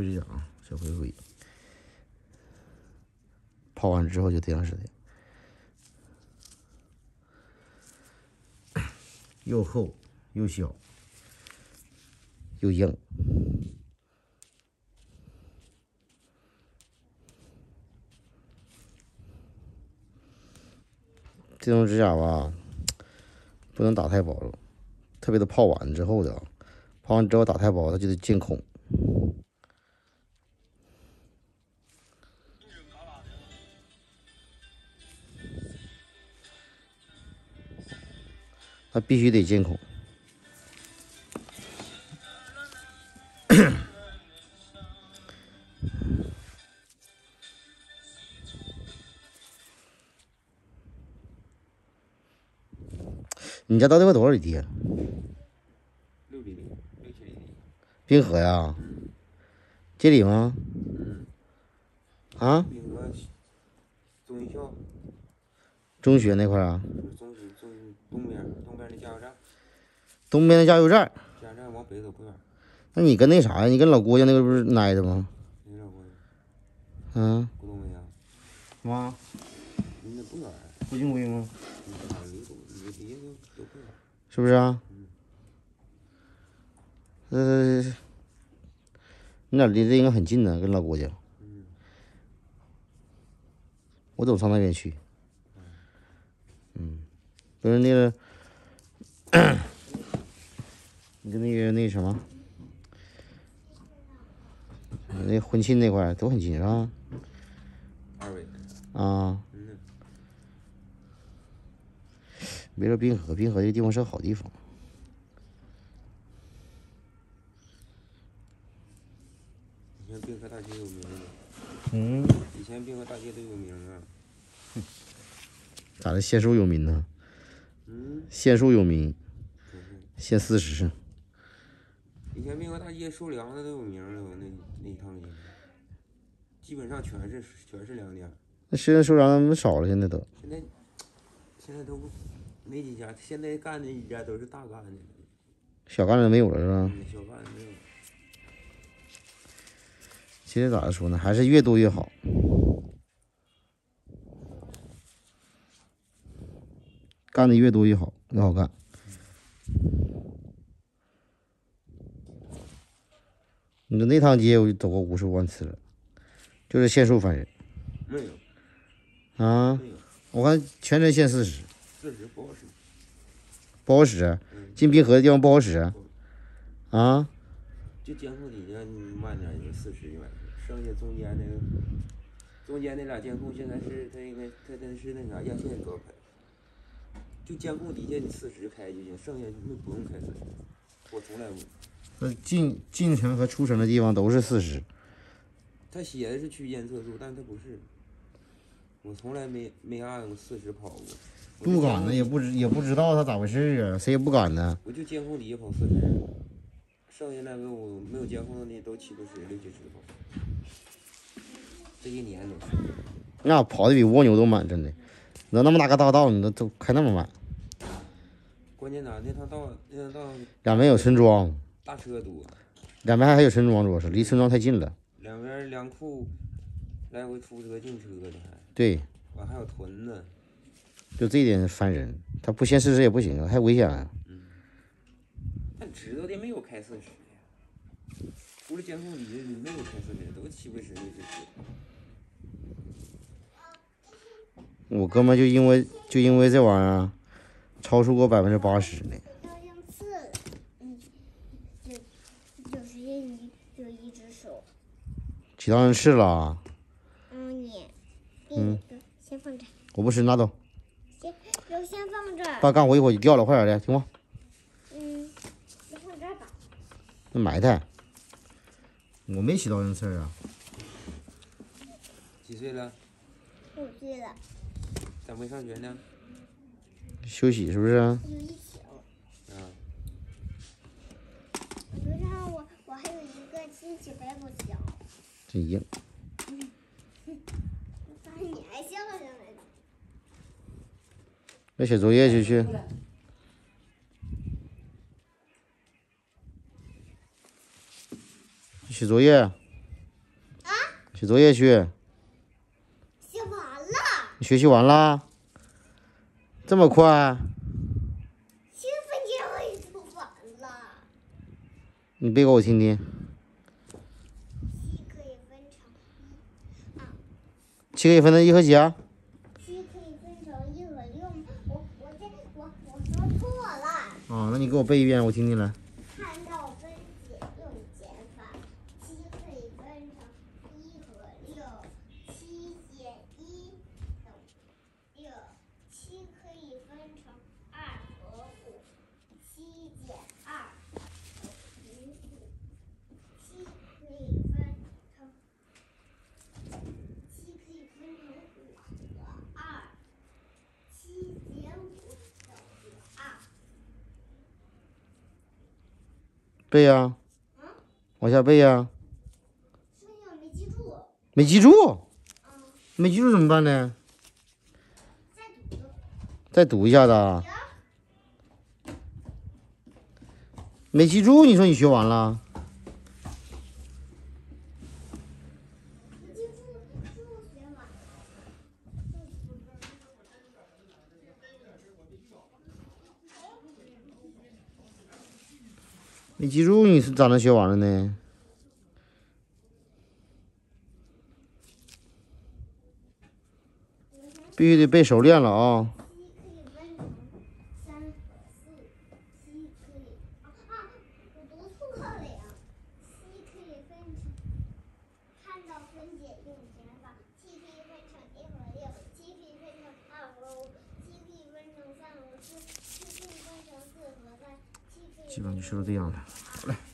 灰指甲啊，小灰灰。泡完之后就这样式的，又厚又小又硬。这种指甲吧，不能打太薄了，特别的泡完之后的啊，泡完之后打太薄，它就得进孔。它必须得进孔。你家到底块多少里地？六里地，六七里地。滨河呀？街里吗？嗯啊？滨河中学校。中学那块啊？中东边，东边的加油站。东边的加油站。加油站往北走不远。那你跟那啥呀？你跟老郭家那个不是挨着吗？哪老郭家？嗯。郭东伟啊？妈。离那不远。郭靖辉吗？是不是啊？嗯呃，你俩离得应该很近呢，跟老郭家。我走上那边去。嗯。不是那个，你 跟那个那什么，那婚庆那块都很近是吧？二位。啊。别说滨河，滨河这地方是个好地方。以前滨河大街有名吗？嗯。以前滨河大街都有名啊。咋的？限速有名呢？嗯。限速有名。限四十。以前滨河大街收粮的都有名了，那那一趟街，基本上全是全是粮店。那现在收粮少了，现在都。现在，现在都。没几家，现在干的一家都是大干的，小干的没有了是吧？小干的没有。其实咋说呢，还是越多越好，干的越多越好，越好看。你说那趟街我就走过无数万次了，就是限速烦人。没有。啊？没有。我看全程限四十。四十不好使，不好使，进滨河的地方不好使，啊？就监控底下你慢点就四十就完事剩下中间那个，中间那俩监控现在是它应该它它是那啥压线高开，就监控底下你四十开就行，剩下那不用开四十，我从来不。那进进城和出城的地方都是四十。他写的是区间测速，但他不是，我从来没没按过四十跑过。不敢呢，也不知也不知道他咋回事啊，谁也不敢呢。我就监控底下跑四十，剩下那个我没有监控的都七八十、六七十跑。这一年都是。那跑的比蜗牛都慢，真的。那那么大个大道，你都都开那么慢。关键哪那趟道那趟道。两边有村庄。大车多。两边还有村庄，主要是离村庄太近了。两边粮库，来回出车进车的还。对。完还有屯子。就这一点烦人，他不限四十也不行啊，太危险了。嗯，他知道的没有开四十的，除了监控里的没有开四十的，都七八十的这是。我哥们就因为就因为这玩意儿，超出过百分之八十呢。其他人试了。嗯，你。嗯。先放这。我不吃，拿走。就先放这儿。爸干活一会儿就掉了，快点的，听话？嗯，先放这儿吧。那埋汰。我没洗到人刺儿啊。几岁了？五岁了。咋没上学呢？休息是不是？有一宿。啊。昨天我我还有一个亲戚白不小。真硬。咋你还笑上来了？那写作业去去。写作业。啊写作业去。写完了，你学习完啦？这么快？七分钟我也做完了。你背给我听听。七可以分成七可以分成一和几啊？七可以分成一和六。我我这我我说错了。哦，那你给我背一遍，我听听来。看到分解用减法，七可以分成一和六，七减一等于六，七可以分成二和五，七减二等于五，七可以分成七可以分成五和二，七减五等于二。背呀、往下背呀、没记住，没记住，嗯，没记住怎么办呢？再读。再读一下子啊。没记住，你说你学完了？没记住，数学嘛。没记住你是咋能学完了呢？必须得背熟练了啊法，七可以分成一和六，七可以分成二和五，七可以分成三和四，七可以分成四和三，七可以基本上就修到这样了。好嘞。